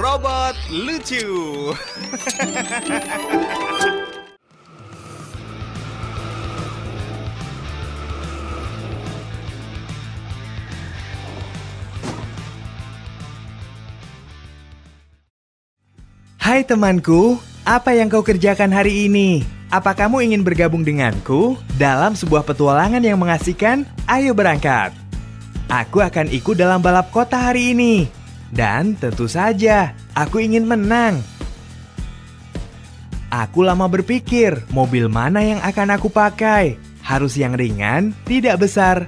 Robot lucu. Hai temanku, apa yang kau kerjakan hari ini? Apa kamu ingin bergabung denganku dalam sebuah petualangan yang mengasihkan? Ayo berangkat! Aku akan ikut dalam balap kota hari ini. Dan tentu saja, aku ingin menang. Aku lama berpikir, mobil mana yang akan aku pakai? Harus yang ringan, tidak besar,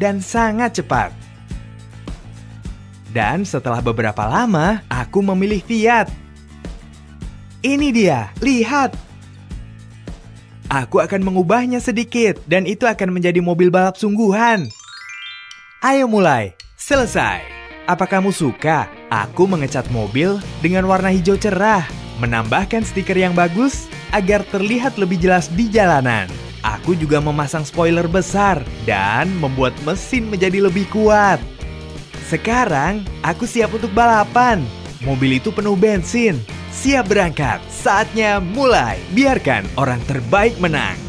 dan sangat cepat. Dan setelah beberapa lama, aku memilih Fiat. Ini dia, lihat. Aku akan mengubahnya sedikit, dan itu akan menjadi mobil balap sungguhan. Ayo mulai, selesai. Apa kamu suka? Aku mengecat mobil dengan warna hijau cerah, menambahkan stiker yang bagus agar terlihat lebih jelas di jalanan. Aku juga memasang spoiler besar dan membuat mesin menjadi lebih kuat. Sekarang aku siap untuk balapan. Mobil itu penuh bensin. Siap berangkat. Saatnya mulai. Biarkan orang terbaik menang.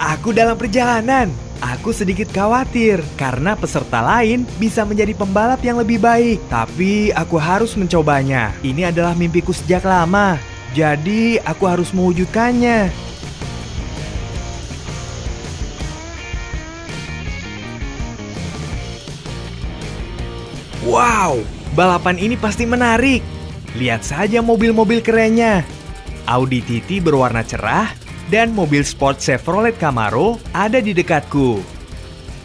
Aku dalam perjalanan. Aku sedikit khawatir karena peserta lain bisa menjadi pembalap yang lebih baik, tapi aku harus mencobanya. Ini adalah mimpiku sejak lama, jadi aku harus mewujudkannya. Wow, balapan ini pasti menarik. Lihat saja mobil-mobil kerennya. Audi TT berwarna cerah dan mobil sport Chevrolet Camaro ada di dekatku.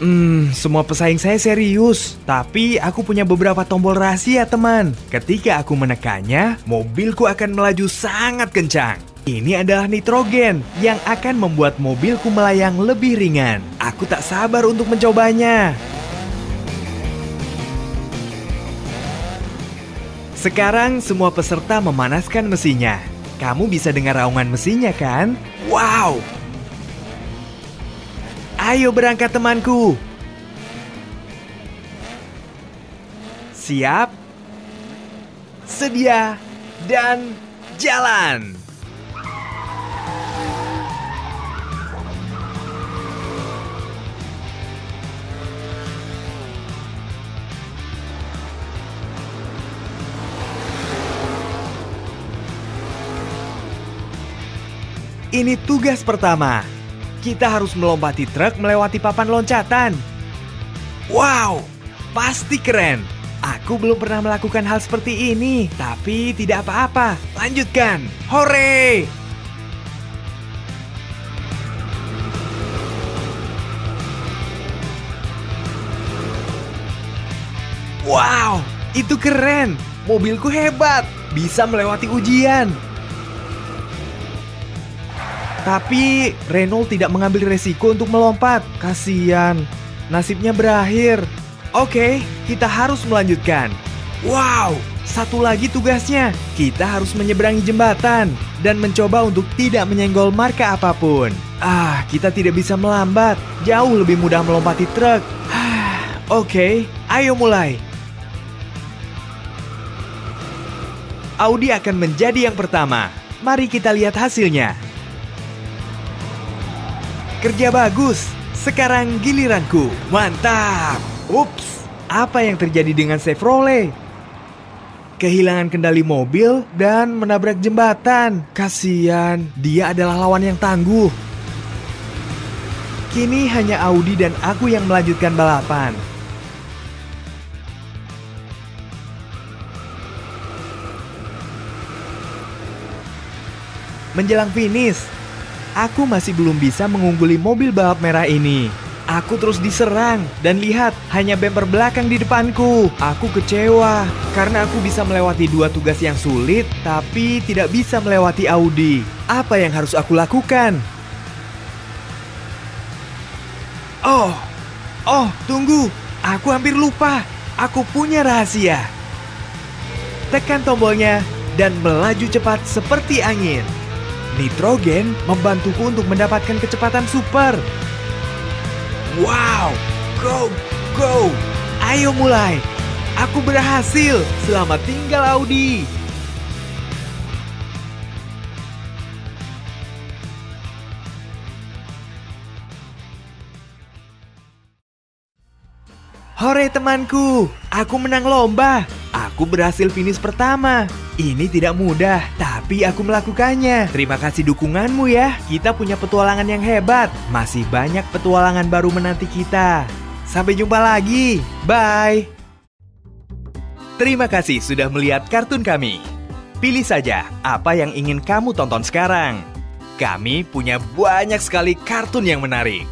Hmm, semua pesaing saya serius, tapi aku punya beberapa tombol rahasia, teman. Ketika aku menekannya, mobilku akan melaju sangat kencang. Ini adalah nitrogen yang akan membuat mobilku melayang lebih ringan. Aku tak sabar untuk mencobanya. Sekarang semua peserta memanaskan mesinnya. Kamu bisa dengar raungan mesinnya kan? Wow! Ayo berangkat temanku. Siap? Sedia dan jalan. Ini tugas pertama. Kita harus melompati truk melewati papan loncatan. Wow, pasti keren. Aku belum pernah melakukan hal seperti ini, tapi tidak apa-apa. Lanjutkan. Hore! Wow, itu keren. Mobilku hebat, bisa melewati ujian. Tapi Renault tidak mengambil resiko untuk melompat. Kasian, nasibnya berakhir. Oke, kita harus melanjutkan. Wow, satu lagi tugasnya. Kita harus menyeberangi jembatan dan mencoba untuk tidak menyenggol marka apa pun. Ah, kita tidak bisa melambat. Jauh lebih mudah melompati truk. Oke, ayo mulai. Audi akan menjadi yang pertama. Mari kita lihat hasilnya. Kerja bagus. Sekarang giliranku. Mantap. Ups. Apa yang terjadi dengan Chevrolet? Kehilangan kendali mobil dan menabrak jembatan. Kasian, dia adalah lawan yang tangguh. Kini hanya Audi dan aku yang melanjutkan balapan. Menjelang finish, aku masih belum bisa mengungguli mobil balap merah ini. Aku terus diserang dan lihat hanya bumper belakang di depanku. Aku kecewa karena aku bisa melewati dua tugas yang sulit tapi tidak bisa melewati Audi. Apa yang harus aku lakukan? Oh, oh, tunggu. Aku hampir lupa. Aku punya rahasia. Tekan tombolnya dan melaju cepat seperti angin. Nitrogen membantuku untuk mendapatkan kecepatan super. Wow, go, go, ayo mulai. Aku berhasil. Selamat tinggal, Audi. Hore temanku, aku menang lomba. Aku berhasil finish pertama. Ini tidak mudah, tapi aku melakukannya. Terima kasih dukunganmu ya. Kita punya petualangan yang hebat. Masih banyak petualangan baru menanti kita. Sampai jumpa lagi. Bye. Terima kasih sudah melihat kartun kami. Pilih saja apa yang ingin kamu tonton sekarang. Kami punya banyak sekali kartun yang menarik.